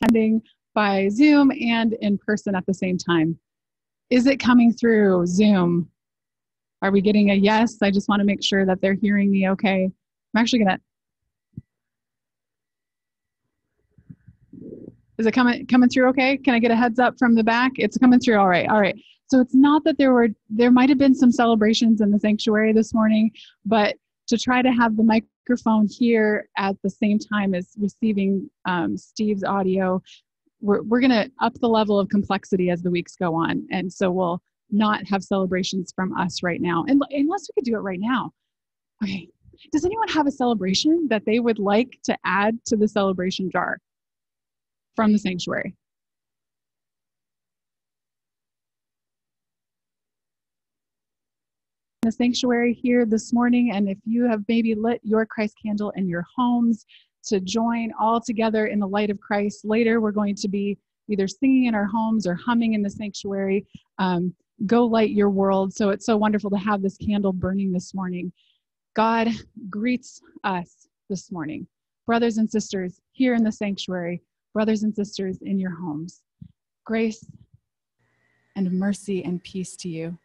attending by Zoom and in person at the same time. Is it coming through Zoom? Are we getting a yes? I just want to make sure that they're hearing me okay. I'm actually going to. Is it coming coming through okay? Can I get a heads up from the back? It's coming through all right. All right. So it's not that there were there might have been some celebrations in the sanctuary this morning, but to try to have the microphone here at the same time as receiving um, Steve's audio, we're, we're going to up the level of complexity as the weeks go on. And so we'll not have celebrations from us right now, and, unless we could do it right now. Okay. Does anyone have a celebration that they would like to add to the celebration jar from the sanctuary? The sanctuary here this morning. And if you have maybe lit your Christ candle in your homes to join all together in the light of Christ, later we're going to be either singing in our homes or humming in the sanctuary. Um, go light your world. So it's so wonderful to have this candle burning this morning. God greets us this morning, brothers and sisters here in the sanctuary, brothers and sisters in your homes. Grace and mercy and peace to you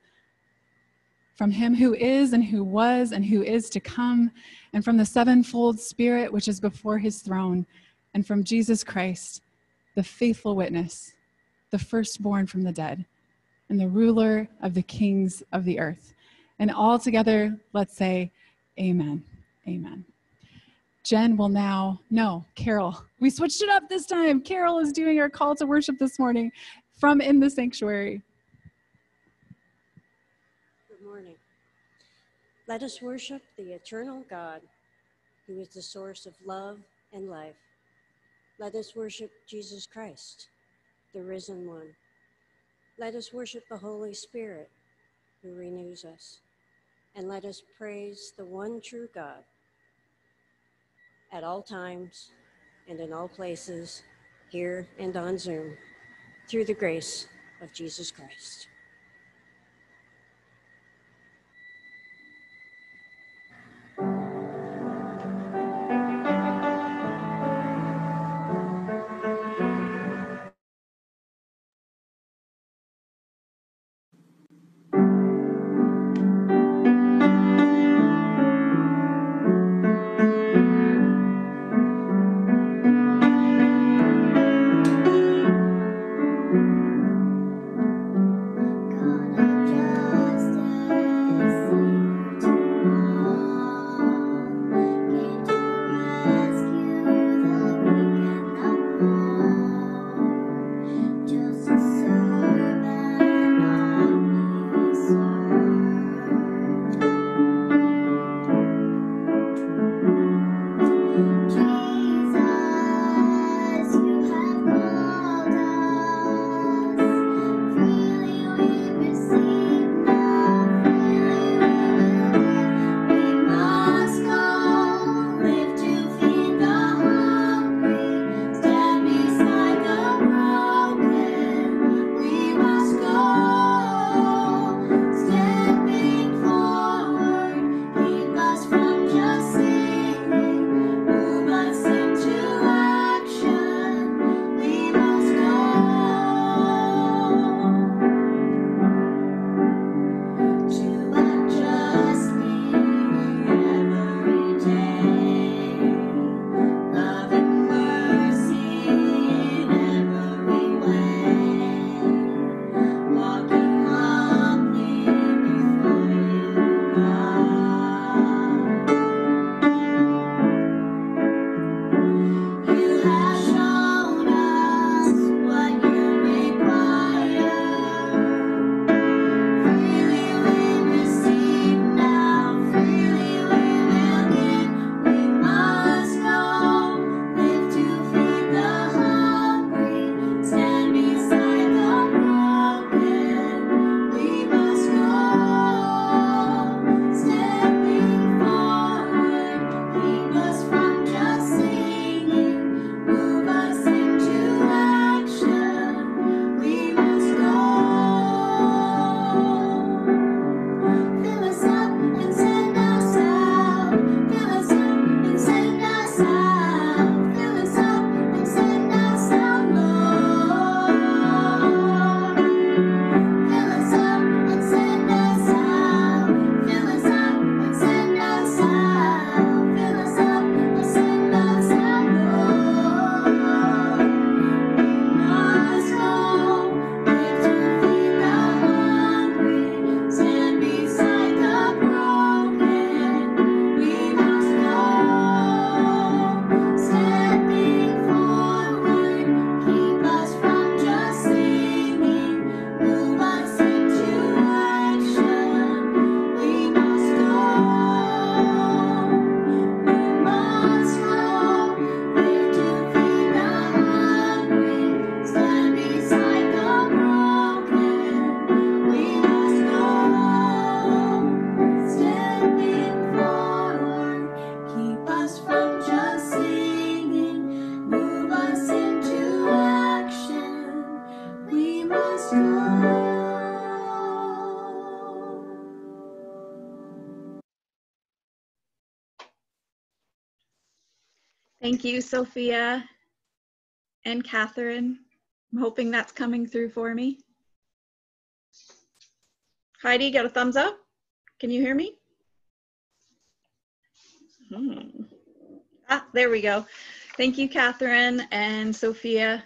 from him who is and who was and who is to come, and from the sevenfold Spirit which is before his throne, and from Jesus Christ, the faithful witness, the firstborn from the dead, and the ruler of the kings of the earth. And all together, let's say, Amen. Amen. Jen will now, no, Carol. We switched it up this time. Carol is doing our call to worship this morning from in the sanctuary. Let us worship the eternal God, who is the source of love and life. Let us worship Jesus Christ, the risen one. Let us worship the Holy Spirit, who renews us. And let us praise the one true God at all times and in all places, here and on Zoom, through the grace of Jesus Christ. Thank you, Sophia and Catherine. I'm hoping that's coming through for me. Heidi, got a thumbs up? Can you hear me? Hmm. Ah, there we go. Thank you, Catherine and Sophia.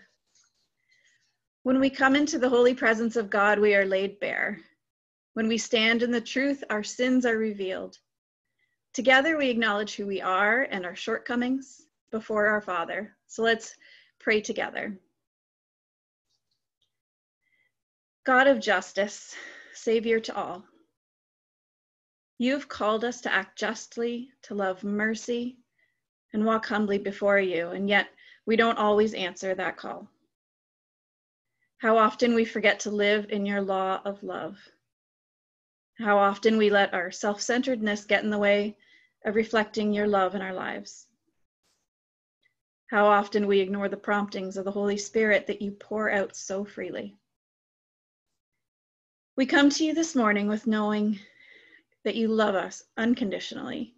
When we come into the holy presence of God, we are laid bare. When we stand in the truth, our sins are revealed. Together, we acknowledge who we are and our shortcomings before our Father. So let's pray together. God of justice, Savior to all, you have called us to act justly, to love mercy, and walk humbly before you, and yet we don't always answer that call. How often we forget to live in your law of love. How often we let our self centeredness get in the way of reflecting your love in our lives. How often we ignore the promptings of the Holy Spirit that you pour out so freely. We come to you this morning with knowing that you love us unconditionally.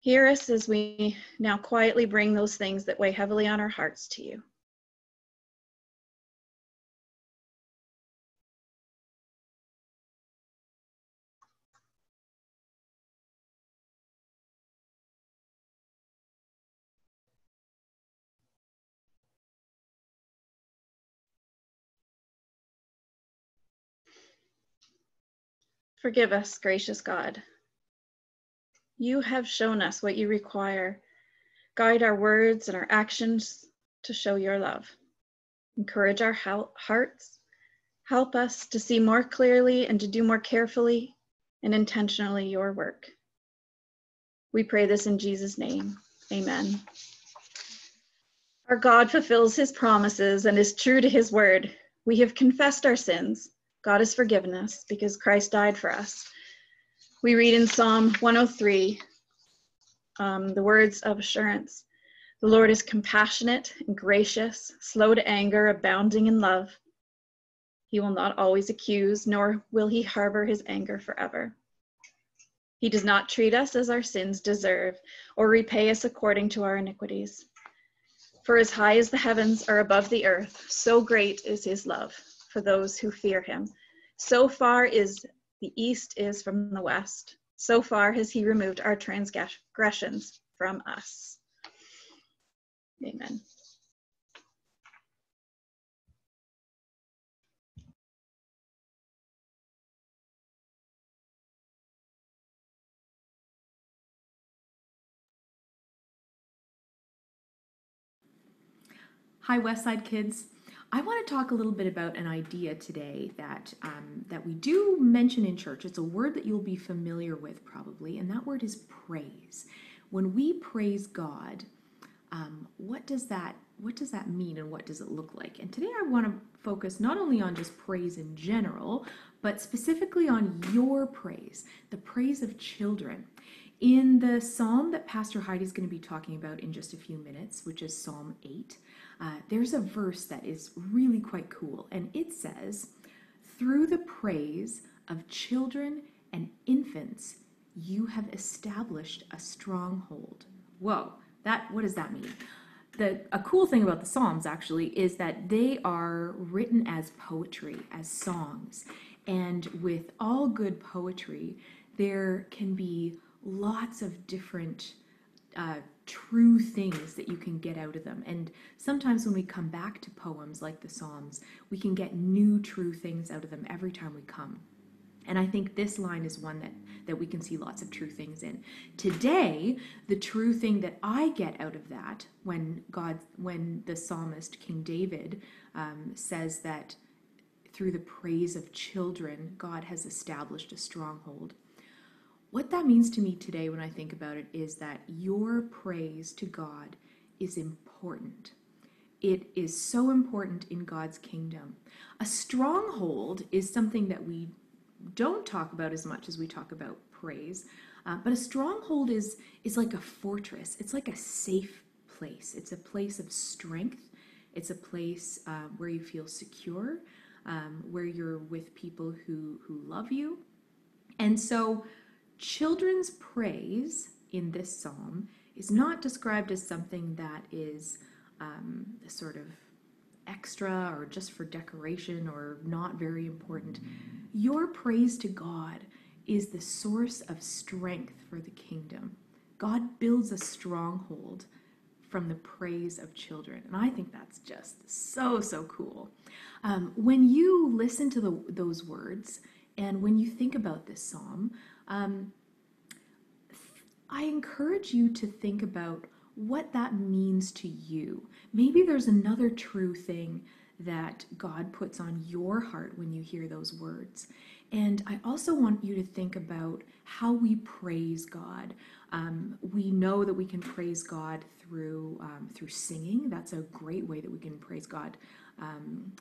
Hear us as we now quietly bring those things that weigh heavily on our hearts to you. Forgive us, gracious God. You have shown us what you require. Guide our words and our actions to show your love. Encourage our hearts. Help us to see more clearly and to do more carefully and intentionally your work. We pray this in Jesus' name. Amen. Our God fulfills his promises and is true to his word. We have confessed our sins God has forgiven us because Christ died for us. We read in Psalm 103 um, the words of assurance The Lord is compassionate and gracious, slow to anger, abounding in love. He will not always accuse, nor will he harbor his anger forever. He does not treat us as our sins deserve, or repay us according to our iniquities. For as high as the heavens are above the earth, so great is his love for those who fear him. So far is the east is from the west. So far has he removed our transgressions from us. Amen. Hi, Westside kids. I want to talk a little bit about an idea today that um, that we do mention in church. It's a word that you'll be familiar with probably, and that word is praise. When we praise God, um, what does that what does that mean, and what does it look like? And today I want to focus not only on just praise in general, but specifically on your praise, the praise of children. In the psalm that Pastor Heidi is going to be talking about in just a few minutes, which is Psalm 8, uh, there's a verse that is really quite cool, and it says, Through the praise of children and infants, you have established a stronghold. Whoa, that what does that mean? The, a cool thing about the Psalms actually is that they are written as poetry, as songs. And with all good poetry, there can be lots of different uh, true things that you can get out of them. And sometimes when we come back to poems like the Psalms, we can get new true things out of them every time we come. And I think this line is one that, that we can see lots of true things in. Today, the true thing that I get out of that when God, when the psalmist King David um, says that through the praise of children, God has established a stronghold what that means to me today when I think about it is that your praise to God is important. It is so important in God's kingdom. A stronghold is something that we don't talk about as much as we talk about praise. Uh, but a stronghold is is like a fortress. It's like a safe place. It's a place of strength. It's a place uh, where you feel secure, um, where you're with people who who love you. And so, Children's praise in this psalm is not described as something that is um, sort of extra or just for decoration or not very important. Your praise to God is the source of strength for the kingdom. God builds a stronghold from the praise of children. And I think that's just so, so cool. Um, when you listen to the, those words and when you think about this psalm, um, I encourage you to think about what that means to you. Maybe there's another true thing that God puts on your heart when you hear those words. And I also want you to think about how we praise God. Um, we know that we can praise God through um, through singing. That's a great way that we can praise God. Um,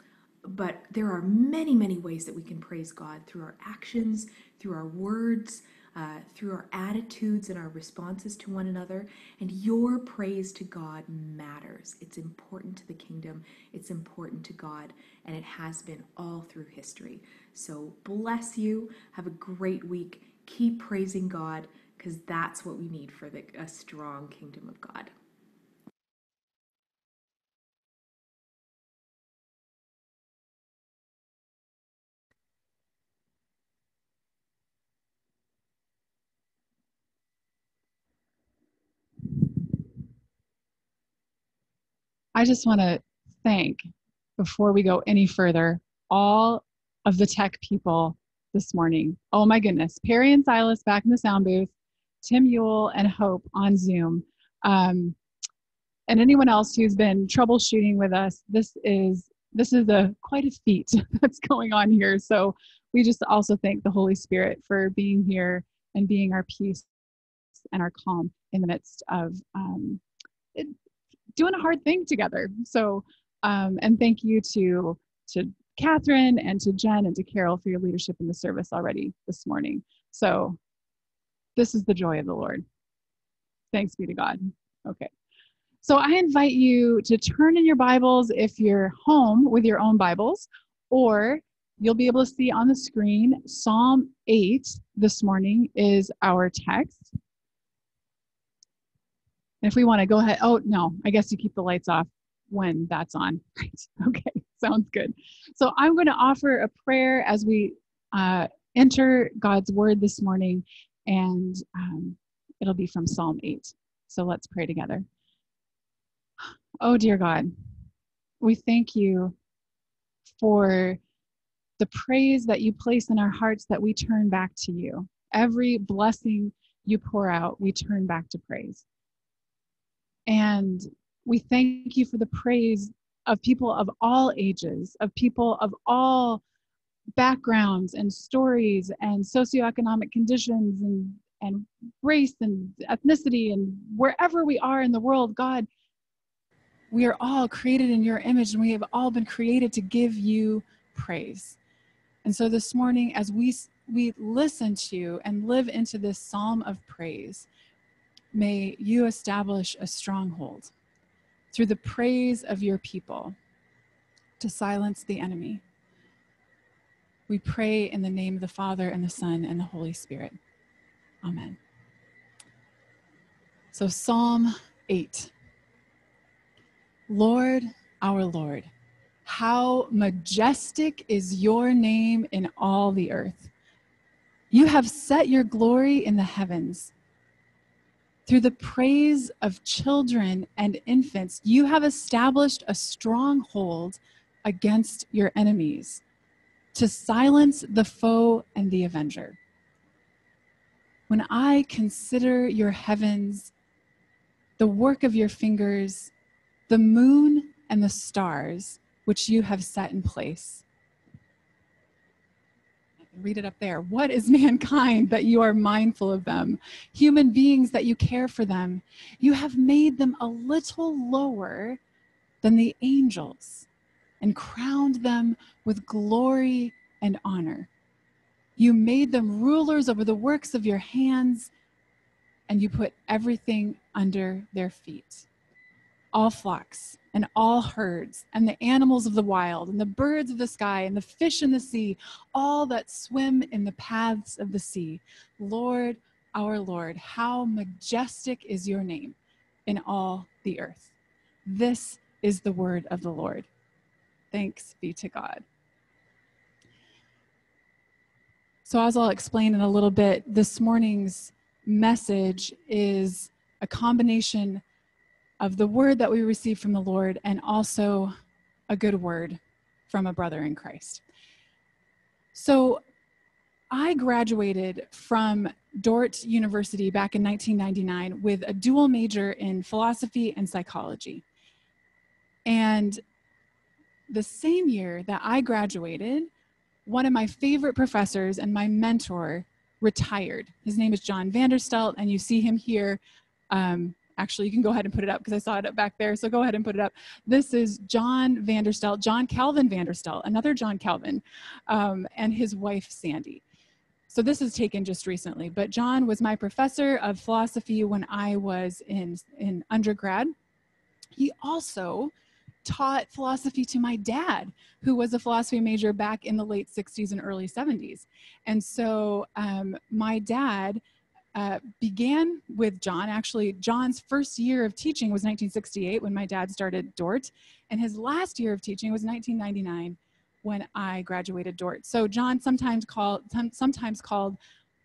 but there are many, many ways that we can praise God through our actions, through our words, uh, through our attitudes and our responses to one another. And your praise to God matters. It's important to the kingdom, it's important to God, and it has been all through history. So bless you. Have a great week. Keep praising God because that's what we need for the, a strong kingdom of God. I just want to thank, before we go any further, all of the tech people this morning. Oh my goodness. Perry and Silas back in the sound booth, Tim Yule and Hope on Zoom. Um, and anyone else who's been troubleshooting with us, this is this is a quite a feat that's going on here. So we just also thank the Holy Spirit for being here and being our peace and our calm in the midst of um, doing a hard thing together. So, um, and thank you to to Catherine and to Jen and to Carol for your leadership in the service already this morning. So, this is the joy of the Lord. Thanks be to God. Okay. So, I invite you to turn in your Bibles if you're home with your own Bibles, or you'll be able to see on the screen Psalm 8 this morning is our text. And if we want to go ahead, oh, no, I guess you keep the lights off when that's on. Right. Okay. Sounds good. So I'm going to offer a prayer as we uh, enter God's word this morning, and um, it'll be from Psalm 8. So let's pray together. Oh, dear God, we thank you for the praise that you place in our hearts that we turn back to you. Every blessing you pour out, we turn back to praise. And we thank you for the praise of people of all ages, of people of all backgrounds and stories and socioeconomic conditions and, and race and ethnicity and wherever we are in the world, God, we are all created in your image and we have all been created to give you praise. And so this morning, as we, we listen to you and live into this psalm of praise, may you establish a stronghold through the praise of your people to silence the enemy. We pray in the name of the Father and the Son and the Holy Spirit. Amen. So, Psalm 8 Lord, our Lord, how majestic is your name in all the earth. You have set your glory in the heavens. Through the praise of children and infants, you have established a stronghold against your enemies to silence the foe and the avenger. When I consider your heavens, the work of your fingers, the moon and the stars which you have set in place, read it up there. What is mankind that you are mindful of them? Human beings that you care for them. You have made them a little lower than the angels and crowned them with glory and honor. You made them rulers over the works of your hands, and you put everything under their feet all flocks and all herds, and the animals of the wild, and the birds of the sky, and the fish in the sea, all that swim in the paths of the sea. Lord, our Lord, how majestic is your name in all the earth. This is the word of the Lord. Thanks be to God. So, as I'll explain in a little bit, this morning's message is a combination of the word that we receive from the Lord and also a good word from a brother in Christ. So, I graduated from Dordt University back in 1999 with a dual major in philosophy and psychology. And the same year that I graduated, one of my favorite professors and my mentor retired. His name is John Vanderstelt, and you see him here. Um, actually, you can go ahead and put it up because I saw it up back there. So go ahead and put it up. This is John Vanderstelt, John Calvin Vanderstelt, another John Calvin, um, and his wife, Sandy. So this is taken just recently, but John was my professor of philosophy when I was in, in undergrad. He also taught philosophy to my dad, who was a philosophy major back in the late 60s and early 70s. And so um, my dad uh, began with John. Actually, John's first year of teaching was 1968 when my dad started Dordt, and his last year of teaching was 1999 when I graduated Dordt. So John sometimes called sometimes called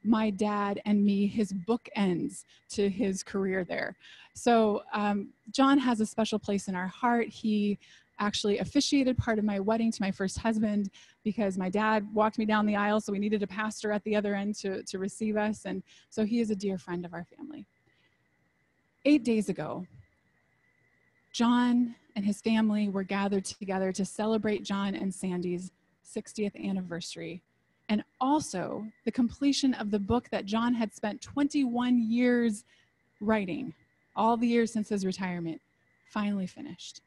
my dad and me his bookends to his career there. So um, John has a special place in our heart. He actually officiated part of my wedding to my first husband because my dad walked me down the aisle, so we needed a pastor at the other end to, to receive us. And so he is a dear friend of our family. Eight days ago, John and his family were gathered together to celebrate John and Sandy's 60th anniversary and also the completion of the book that John had spent 21 years writing, all the years since his retirement, finally finished.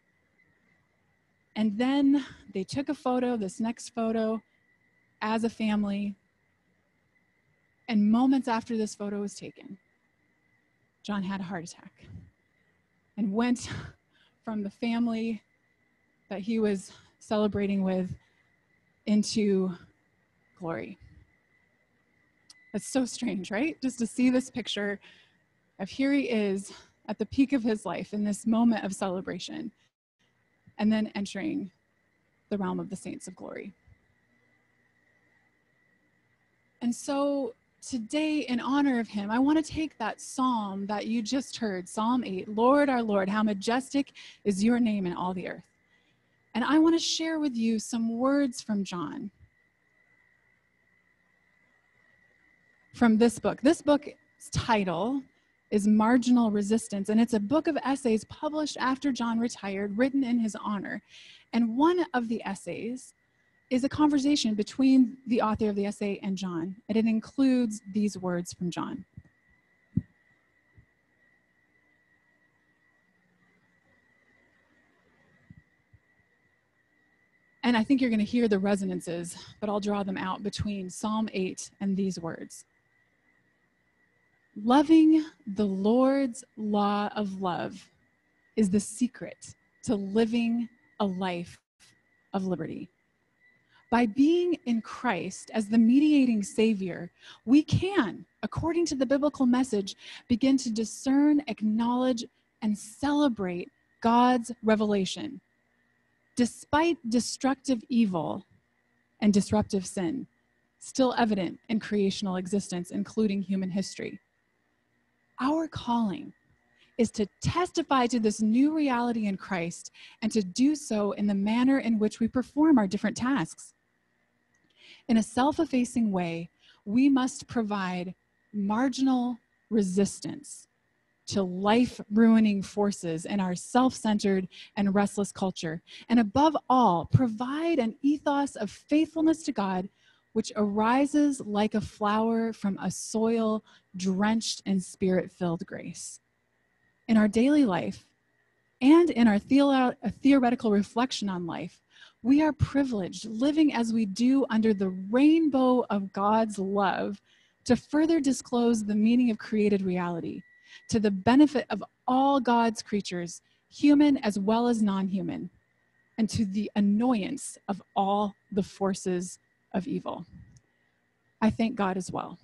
And then they took a photo, this next photo, as a family. And moments after this photo was taken, John had a heart attack and went from the family that he was celebrating with into glory. That's so strange, right? Just to see this picture of here he is at the peak of his life in this moment of celebration, and then entering the realm of the saints of glory. And so today, in honor of him, I want to take that psalm that you just heard, Psalm 8 Lord, our Lord, how majestic is your name in all the earth. And I want to share with you some words from John from this book. This book's title is Marginal Resistance, and it's a book of essays published after John retired, written in his honor. And one of the essays is a conversation between the author of the essay and John, and it includes these words from John. And I think you're going to hear the resonances, but I'll draw them out between Psalm 8 and these words. Loving the Lord's law of love is the secret to living a life of liberty. By being in Christ as the mediating Savior, we can, according to the biblical message, begin to discern, acknowledge, and celebrate God's revelation. Despite destructive evil and disruptive sin, still evident in creational existence, including human history. Our calling is to testify to this new reality in Christ and to do so in the manner in which we perform our different tasks. In a self effacing way, we must provide marginal resistance to life ruining forces in our self centered and restless culture. And above all, provide an ethos of faithfulness to God which arises like a flower from a soil drenched in spirit filled grace. In our daily life and in our theoretical reflection on life, we are privileged, living as we do under the rainbow of God's love, to further disclose the meaning of created reality to the benefit of all God's creatures, human as well as non human, and to the annoyance of all the forces of evil. I thank God as well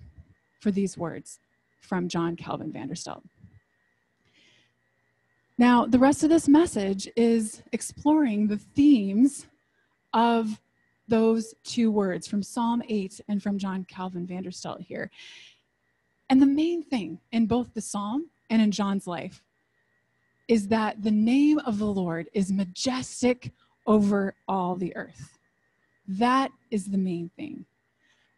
for these words from John Calvin Vanderstelt. Now, the rest of this message is exploring the themes of those two words from Psalm 8 and from John Calvin Vanderstelt here. And the main thing in both the psalm and in John's life is that the name of the Lord is majestic over all the earth. That is the main thing.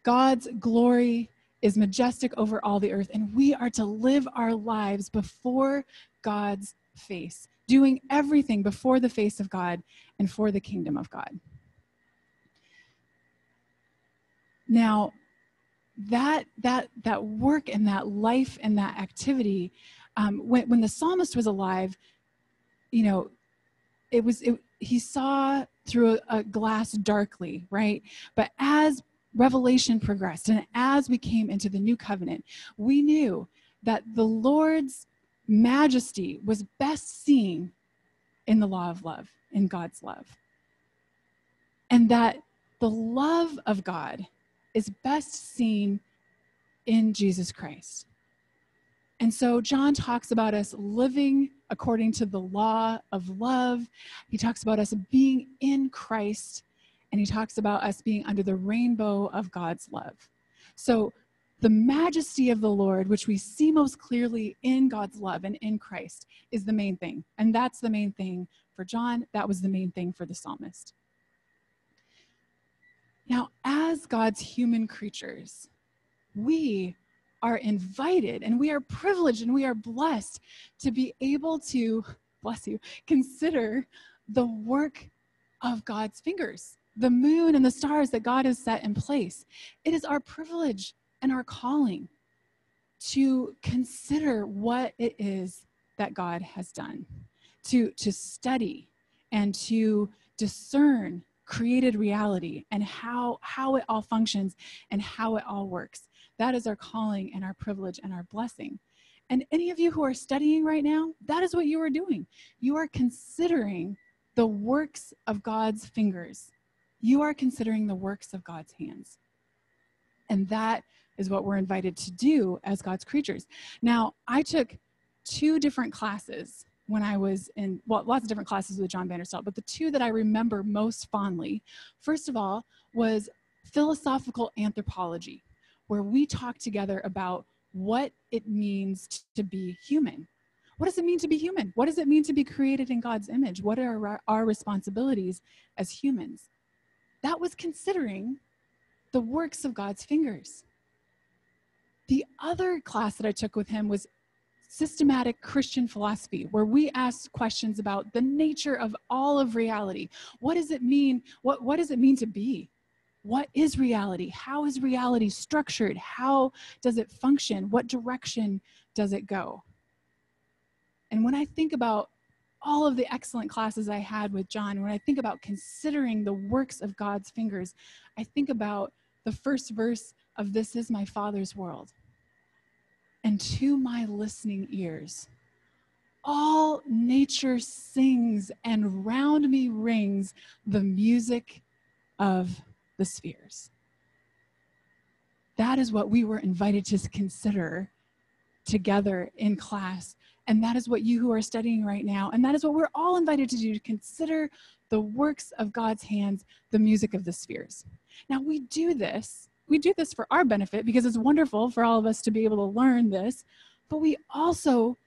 God's glory is majestic over all the earth, and we are to live our lives before God's face, doing everything before the face of God and for the kingdom of God. Now, that that that work and that life and that activity, um, when when the psalmist was alive, you know, it was it, he saw through a, glass darkly, right? But as revelation progressed and as we came into the new covenant, we knew that the Lord's majesty was best seen in the law of love, in God's love. And that the love of God is best seen in Jesus Christ. And so John talks about us living according to the law of love. He talks about us being in Christ, and he talks about us being under the rainbow of God's love. So the majesty of the Lord, which we see most clearly in God's love and in Christ, is the main thing. And that's the main thing for John. That was the main thing for the psalmist. Now, as God's human creatures, we are invited and we are privileged and we are blessed to be able to, bless you, consider the work of God's fingers, the moon and the stars that God has set in place. It is our privilege and our calling to consider what it is that God has done, to, to study and to discern created reality and how, how it all functions and how it all works. That is our calling and our privilege and our blessing. And any of you who are studying right now, that is what you are doing. You are considering the works of God's fingers. You are considering the works of God's hands. And that is what we're invited to do as God's creatures. Now, I took two different classes when I was in, well, lots of different classes with John Vanderstelt, but the two that I remember most fondly, first of all, was philosophical anthropology, where we talked together about what it means to be human. What does it mean to be human? What does it mean to be created in God's image? What are our responsibilities as humans? That was considering the works of God's fingers. The other class that I took with him was systematic Christian philosophy, where we asked questions about the nature of all of reality. What does it mean? What, what does it mean to be? What is reality? How is reality structured? How does it function? What direction does it go? And when I think about all of the excellent classes I had with John, when I think about considering the works of God's fingers, I think about the first verse of This Is My Father's World. And to my listening ears, all nature sings and round me rings the music of the spheres. That is what we were invited to consider together in class. And that is what you who are studying right now, and that is what we're all invited to do to consider the works of God's hands, the music of the spheres. Now, we do this we do this for our benefit because it's wonderful for all of us to be able to learn this, but we also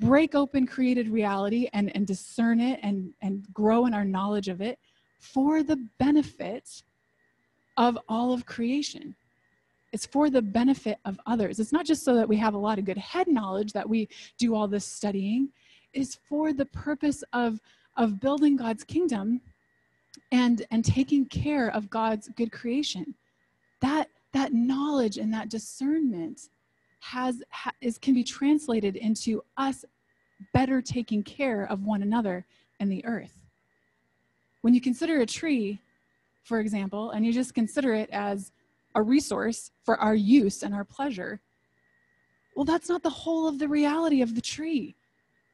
break open created reality and, and discern it and, and grow in our knowledge of it for the benefit of all of creation. It's for the benefit of others. It's not just so that we have a lot of good head knowledge that we do all this studying, it's for the purpose of, of building God's kingdom and, and taking care of God's good creation that that knowledge and that discernment has ha, is can be translated into us better taking care of one another and the earth when you consider a tree for example and you just consider it as a resource for our use and our pleasure well that's not the whole of the reality of the tree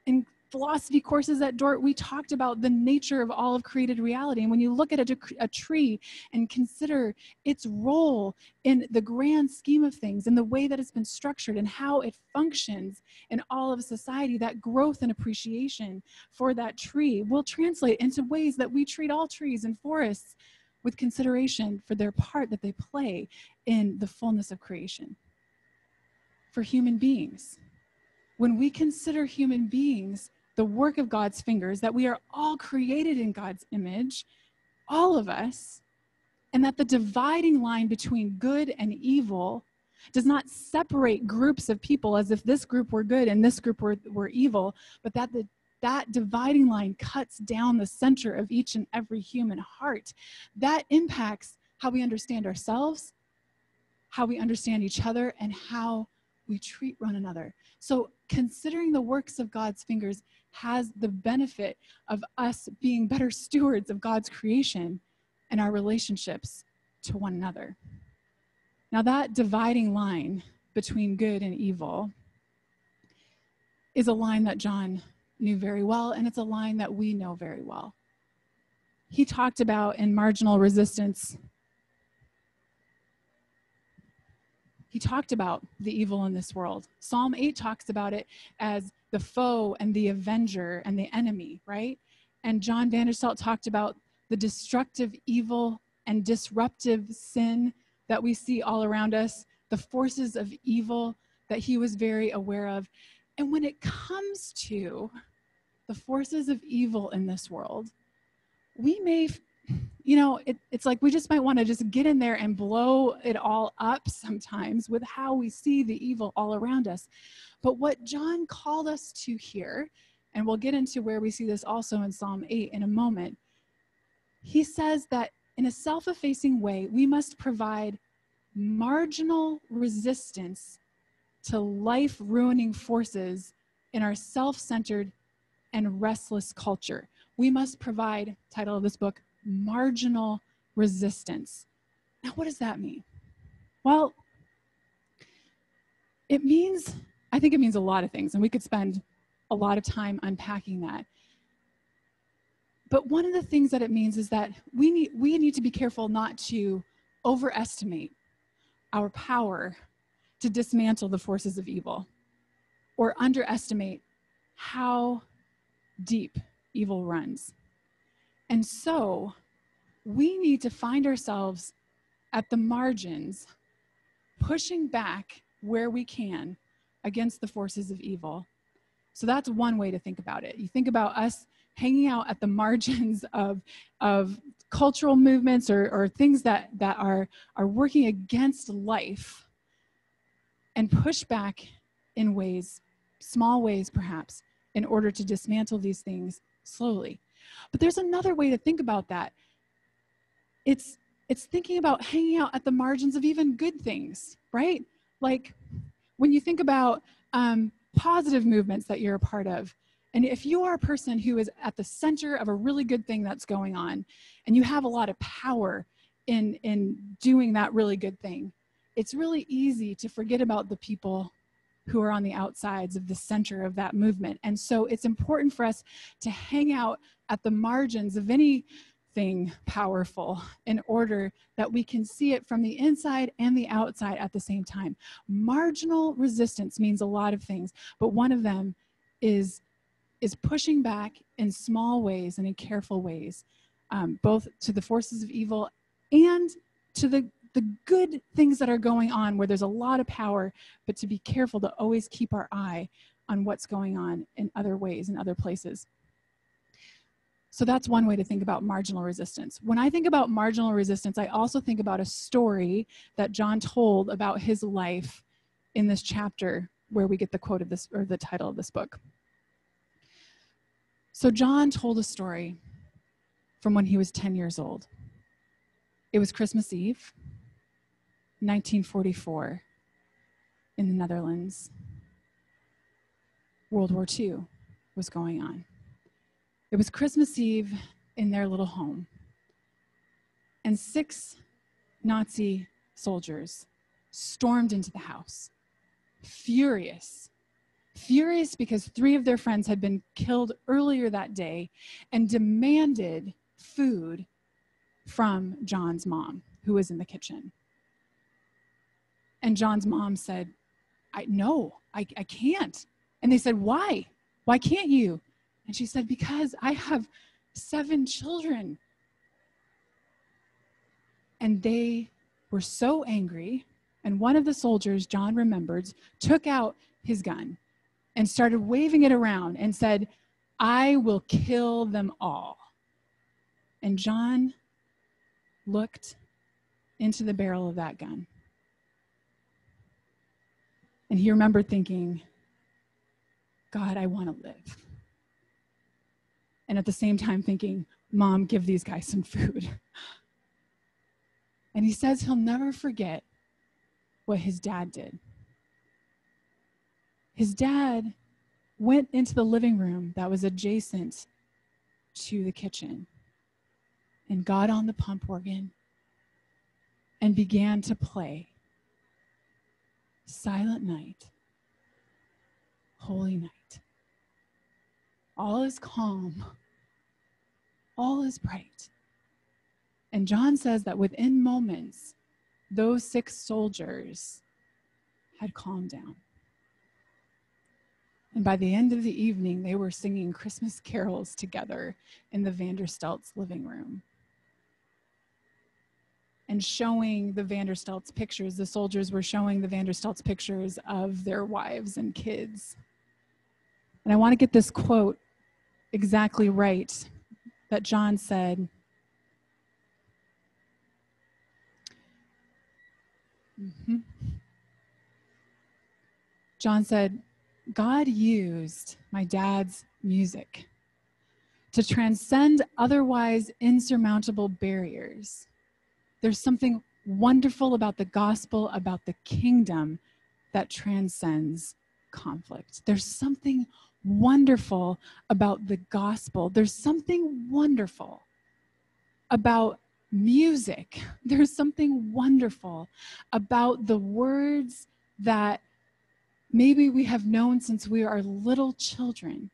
In philosophy courses at Dordt, we talked about the nature of all of created reality. And when you look at a, a, tree and consider its role in the grand scheme of things, and the way that it's been structured, and how it functions in all of society, that growth and appreciation for that tree will translate into ways that we treat all trees and forests with consideration for their part that they play in the fullness of creation. For human beings, when we consider human beings the work of God's fingers, that we are all created in God's image, all of us, and that the dividing line between good and evil does not separate groups of people as if this group were good and this group were, were evil, but that the, that dividing line cuts down the center of each and every human heart. That impacts how we understand ourselves, how we understand each other, and how we treat one another. So, considering the works of God's fingers has the benefit of us being better stewards of God's creation and our relationships to one another. Now, that dividing line between good and evil is a line that John knew very well, and it's a line that we know very well. He talked about in marginal resistance he talked about the evil in this world. Psalm 8 talks about it as the foe and the avenger and the enemy, right? And John Vanderstelt talked about the destructive evil and disruptive sin that we see all around us, the forces of evil that he was very aware of. And when it comes to the forces of evil in this world, we may you know, it, it's like we just might want to just get in there and blow it all up sometimes with how we see the evil all around us. But what John called us to here, and we'll get into where we see this also in Psalm 8 in a moment, he says that in a self effacing way, we must provide marginal resistance to life ruining forces in our self centered and restless culture. We must provide, title of this book, marginal resistance. Now, what does that mean? Well, it means, I think it means a lot of things, and we could spend a lot of time unpacking that. But one of the things that it means is that we need, we need to be careful not to overestimate our power to dismantle the forces of evil or underestimate how deep evil runs. And so we need to find ourselves at the margins, pushing back where we can against the forces of evil. So that's one way to think about it. You think about us hanging out at the margins of, of cultural movements or, or things that, that are, are working against life and push back in ways, small ways perhaps, in order to dismantle these things slowly. But there's another way to think about that. It's it's thinking about hanging out at the margins of even good things, right? Like when you think about um, positive movements that you're a part of, and if you are a person who is at the center of a really good thing that's going on, and you have a lot of power in in doing that really good thing, it's really easy to forget about the people who are on the outsides of the center of that movement. And so it's important for us to hang out at the margins of anything powerful in order that we can see it from the inside and the outside at the same time. Marginal resistance means a lot of things, but one of them is is pushing back in small ways and in careful ways, um, both to the forces of evil and to the the good things that are going on where there's a lot of power, but to be careful to always keep our eye on what's going on in other ways, in other places. So that's one way to think about marginal resistance. When I think about marginal resistance, I also think about a story that John told about his life in this chapter where we get the quote of this or the title of this book. So John told a story from when he was 10 years old. It was Christmas Eve. 1944 in the Netherlands. World War II was going on. It was Christmas Eve in their little home. And six Nazi soldiers stormed into the house, furious furious because three of their friends had been killed earlier that day, and demanded food from John's mom, who was in the kitchen. And John's mom said, I no, I, I can't. And they said, Why? Why can't you? And she said, Because I have seven children. And they were so angry. And one of the soldiers, John remembered, took out his gun and started waving it around and said, I will kill them all. And John looked into the barrel of that gun. And he remembered thinking, God, I want to live. And at the same time, thinking, Mom, give these guys some food. And he says he'll never forget what his dad did. His dad went into the living room that was adjacent to the kitchen and got on the pump organ and began to play Silent Night, Holy Night. All is calm, all is bright. And John says that within moments, those six soldiers had calmed down. And by the end of the evening, they were singing Christmas carols together in the Vanderstelts' living room. And showing the Vanderstelts pictures, the soldiers were showing the Vanderstelts pictures of their wives and kids. And I want to get this quote exactly right that John said. Mm-hmm. John said, God used my dad's music to transcend otherwise insurmountable barriers. There's something wonderful about the gospel, about the kingdom that transcends conflict. There's something wonderful about the gospel. There's something wonderful about music. There's something wonderful about the words that maybe we have known since we are little children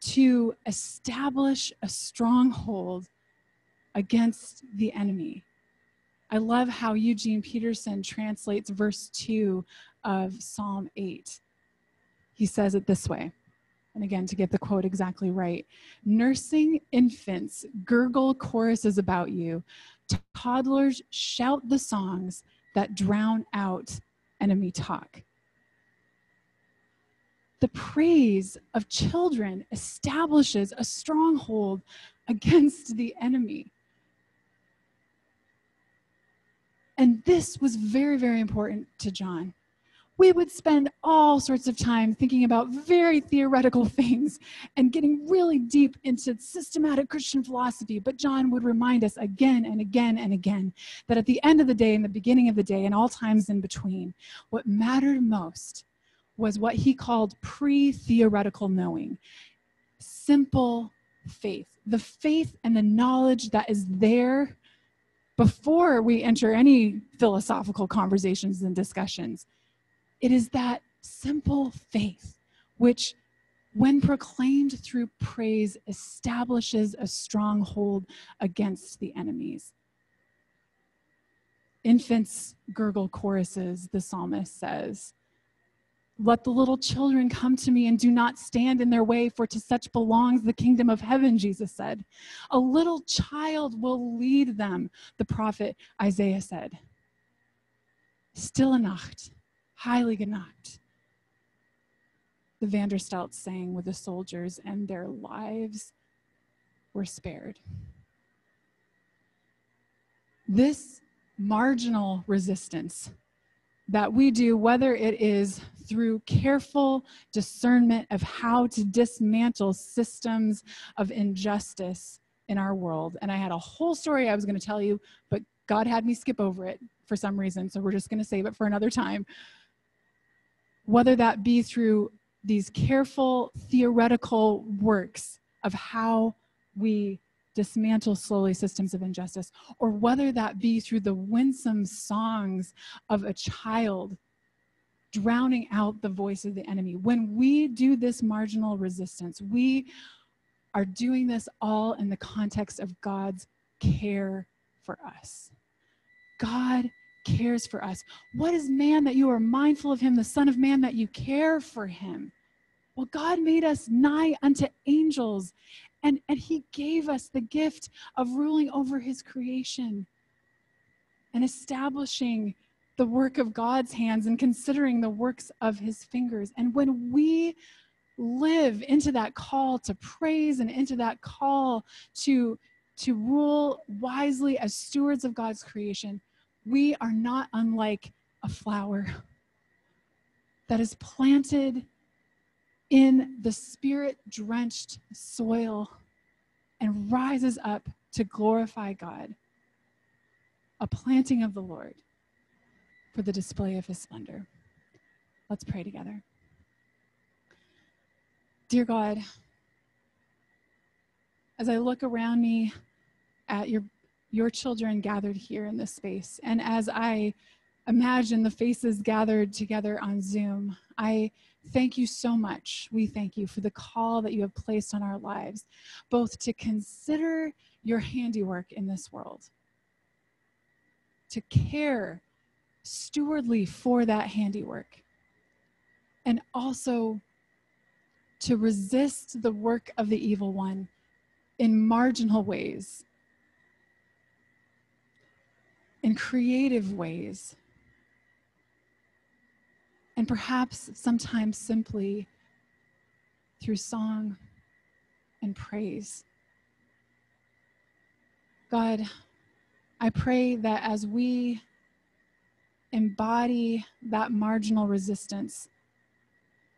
to establish a stronghold against the enemy. I love how Eugene Peterson translates verse 2 of Psalm 8. He says it this way, and again, to get the quote exactly right nursing infants gurgle choruses about you, toddlers shout the songs that drown out enemy talk the praise of children establishes a stronghold against the enemy. And this was very, very important to John. We would spend all sorts of time thinking about very theoretical things and getting really deep into systematic Christian philosophy. But John would remind us again and again and again that at the end of the day, in the beginning of the day, and all times in between, what mattered most was what he called pre theoretical knowing, simple faith, the faith and the knowledge that is there before we enter any philosophical conversations and discussions. It is that simple faith which, when proclaimed through praise, establishes a stronghold against the enemies. Infants gurgle choruses, the psalmist says. Let the little children come to me and do not stand in their way, for to such belongs the kingdom of heaven, Jesus said. A little child will lead them, the prophet Isaiah said. Stille Nacht, Heilige Nacht. The Vanderstelts sang with the soldiers, and their lives were spared. This marginal resistance that we do, whether it is through careful discernment of how to dismantle systems of injustice in our world. And I had a whole story I was going to tell you, but God had me skip over it for some reason. So we're just going to save it for another time. Whether that be through these careful theoretical works of how we dismantle slowly systems of injustice, or whether that be through the winsome songs of a child drowning out the voice of the enemy. When we do this marginal resistance, we are doing this all in the context of God's care for us. God cares for us. What is man that you are mindful of him, the Son of Man that you care for him? Well, God made us nigh unto angels, and, and he gave us the gift of ruling over his creation and establishing the work of God's hands and considering the works of his fingers. And when we live into that call to praise and into that call to, to rule wisely as stewards of God's creation, we are not unlike a flower that is planted in the spirit drenched soil and rises up to glorify God, a planting of the Lord for the display of his splendor. Let's pray together. Dear God, as I look around me at your, your children gathered here in this space, and as I imagine the faces gathered together on Zoom, I thank you so much. We thank you for the call that you have placed on our lives, both to consider your handiwork in this world, to care stewardly for that handiwork, and also to resist the work of the evil one in marginal ways, in creative ways, and perhaps sometimes simply through song and praise. God, I pray that as we embody that marginal resistance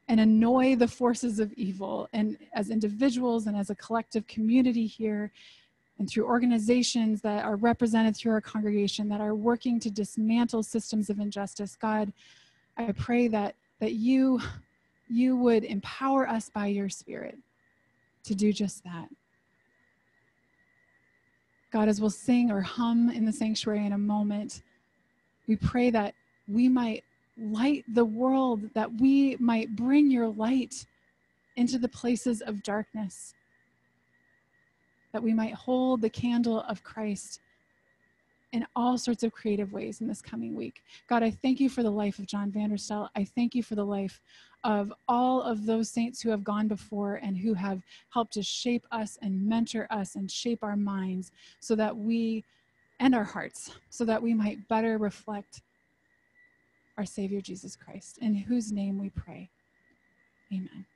and annoy the forces of evil, and as individuals and as a collective community here, and through organizations that are represented through our congregation that are working to dismantle systems of injustice, God, I pray that that you you would empower us by your spirit to do just that. God, as we'll sing or hum in the sanctuary in a moment, we pray that we might light the world, that we might bring your light into the places of darkness, that we might hold the candle of Christ in all sorts of creative ways in this coming week. God, I thank you for the life of John Vanderstelt. I thank you for the life of all of those saints who have gone before and who have helped to shape us and mentor us and shape our minds so that we and our hearts, so that we might better reflect our Savior Jesus Christ, in whose name we pray. Amen.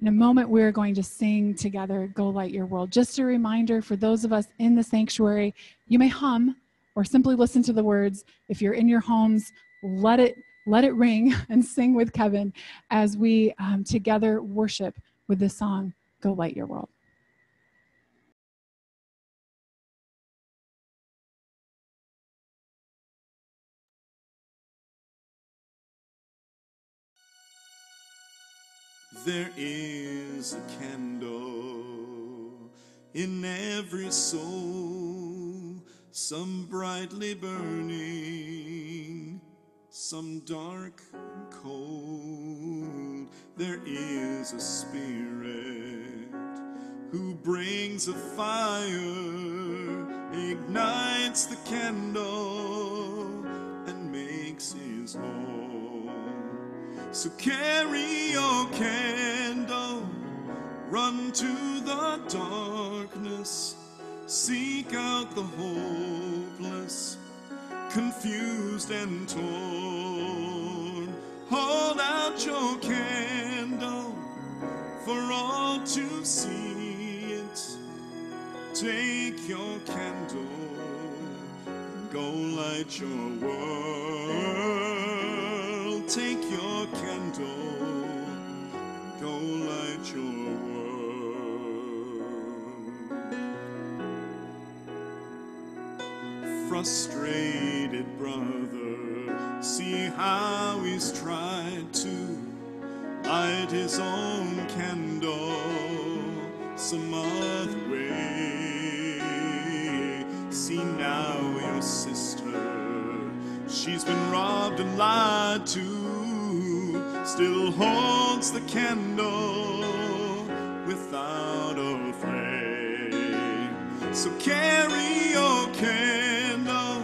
In a moment, we're going to sing together, Go Light Your World. Just a reminder for those of us in the sanctuary, you may hum or simply listen to the words. If you're in your homes, let it let it ring and sing with Kevin as we um, together worship with the song, Go Light Your World. There is a candle in every soul, some brightly burning, some dark and cold. There is a spirit who brings a fire, ignites the candle, and makes his home. So carry your candle, run to the darkness, seek out the hopeless, confused and torn. Hold out your candle for all to see it. Take your candle, and go light your world. Take your candle, go light your world. Frustrated brother, see how he's tried to light his own candle some other way. See now your sister, She's been robbed and lied to, still holds the candle without a flame. So carry your candle,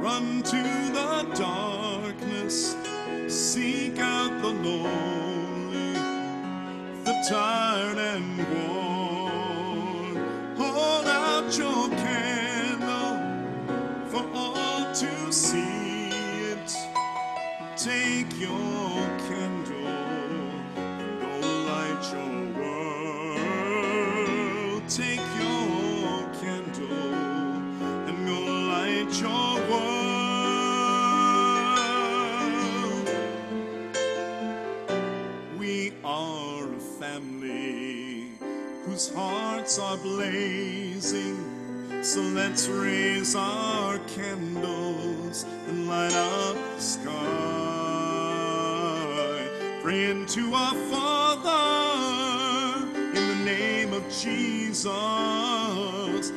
run to the darkness, seek out the lonely, the tired and worn. Hold out your candle for all to see it. Take your whose hearts are blazing. So let's raise our candles and light up the sky. Praying to our Father in the name of Jesus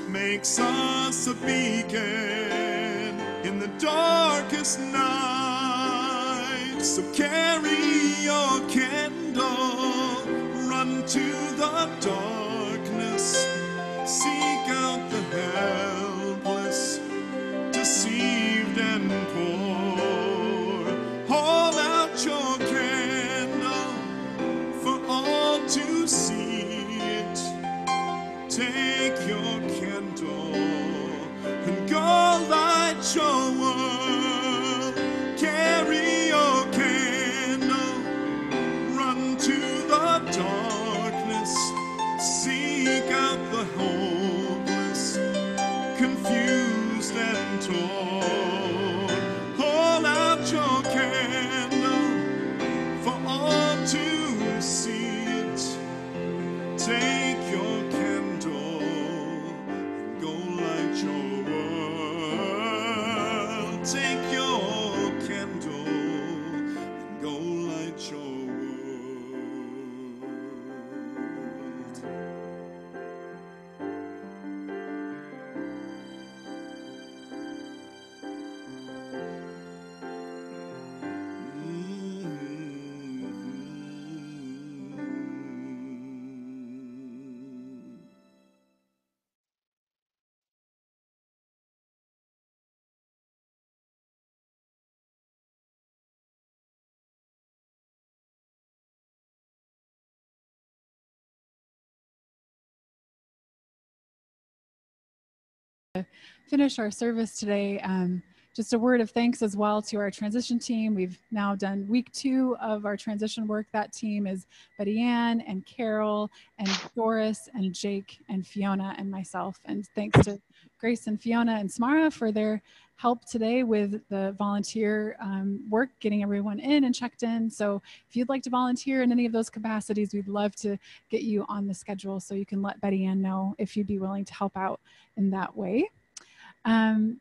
makes us a beacon in the darkest night. So carry your candle, run to the darkness. Finish our service today, um, just a word of thanks as well to our transition team. We've now done week two of our transition work. That team is Betty Ann and Carol and Doris and Jake and Fiona and myself. And thanks to Grace and Fiona and Smara for their help today with the volunteer um, work, getting everyone in and checked in. So if you'd like to volunteer in any of those capacities, we'd love to get you on the schedule so you can let Betty Ann know if you'd be willing to help out in that way. Um,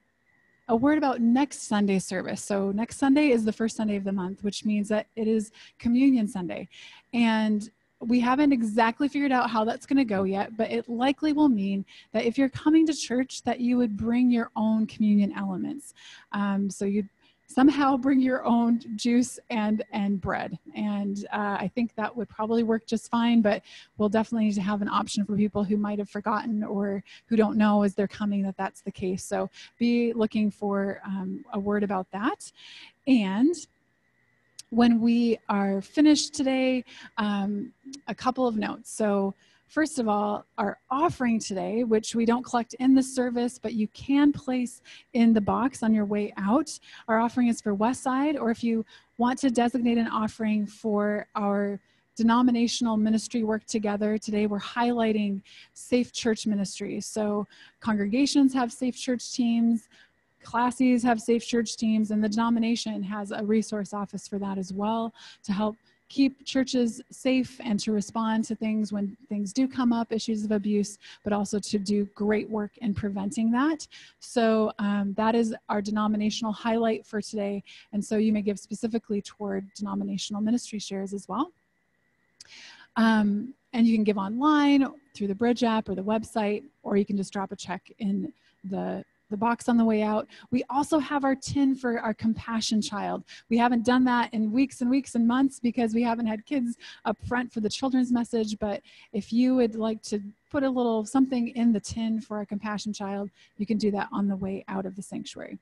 a word about next Sunday service. So next Sunday is the first Sunday of the month, which means that it is Communion Sunday. And we haven't exactly figured out how that's going to go yet, but it likely will mean that if you're coming to church, that you would bring your own communion elements. Um, so you'd somehow bring your own juice and and bread. And uh, i think that would probably work just fine but we'll definitely need to have an option for people who might have forgotten or who don't know as they're coming that that's the case. So be looking for um, a word about that. And when we are finished today um, a couple of notes so First of all, our offering today, which we don't collect in the service, but you can place in the box on your way out. Our offering is for Westside, or if you want to designate an offering for our denominational ministry work together. Today we're highlighting safe church ministries. So congregations have safe church teams, classes have safe church teams, and the denomination has a resource office for that as well to help keep churches safe and to respond to things when things do come up, issues of abuse, but also to do great work in preventing that. So um, that is our denominational highlight for today. And so you may give specifically toward denominational ministry shares as well. Um, and you can give online through the Bridge app or the website, or you can just drop a check in the the box on the way out. We also have our tin for our compassion child. We haven't done that in weeks and weeks and months because we haven't had kids up front for the children's message. But if you would like to put a little something in the tin for a compassion child, you can do that on the way out of the sanctuary.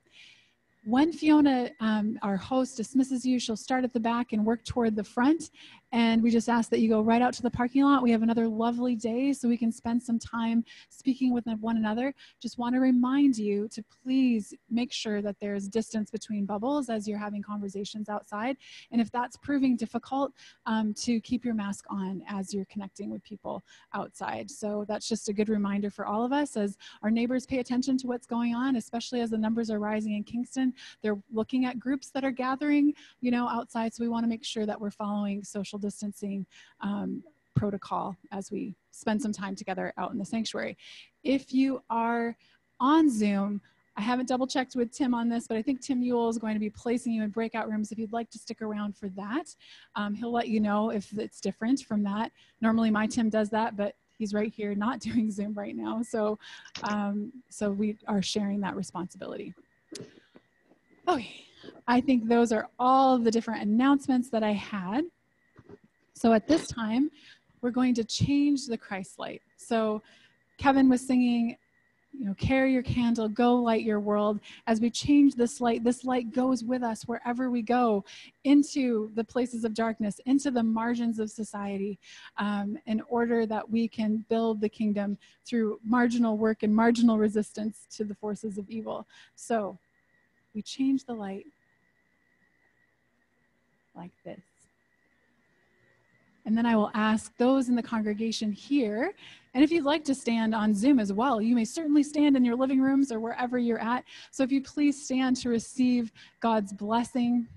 When Fiona, um, our host, dismisses you, she'll start at the back and work toward the front. And we just ask that you go right out to the parking lot. We have another lovely day so we can spend some time speaking with one another. Just want to remind you to please make sure that there's distance between bubbles as you're having conversations outside. And if that's proving difficult, um, to keep your mask on as you're connecting with people outside. So that's just a good reminder for all of us as our neighbors pay attention to what's going on, especially as the numbers are rising in Kingston. They're looking at groups that are gathering, you know, outside. So we want to make sure that we're following social distancing um, protocol as we spend some time together out in the sanctuary. If you are on Zoom, I haven't double checked with Tim on this, but I think Tim Yule is going to be placing you in breakout rooms if you'd like to stick around for that. Um, he'll let you know if it's different from that. Normally my Tim does that, but he's right here not doing Zoom right now. So, um, so we are sharing that responsibility. Okay, I think those are all the different announcements that I had. So at this time, we're going to change the Christ light. So Kevin was singing, you know, carry your candle, go light your world. As we change this light, this light goes with us wherever we go into the places of darkness, into the margins of society, um, in order that we can build the kingdom through marginal work and marginal resistance to the forces of evil. So we change the light like this. And then I will ask those in the congregation here, and if you'd like to stand on Zoom as well, you may certainly stand in your living rooms or wherever you're at. So if you please stand to receive God's blessing.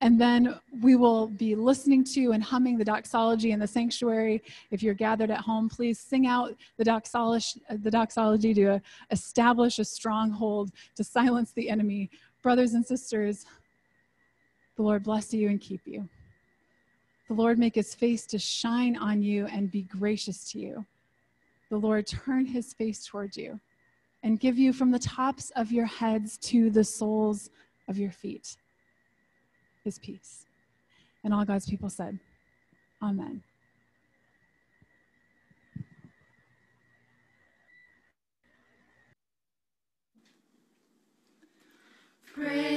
And then we will be listening to and humming the doxology in the sanctuary. If you're gathered at home, please sing out the doxology, the doxology to establish a stronghold to silence the enemy. Brothers and sisters, the Lord bless you and keep you. The Lord make his face to shine on you and be gracious to you. The Lord turn his face towards you and give you from the tops of your heads to the soles of your feet his peace. And all God's people said, Amen. Pray.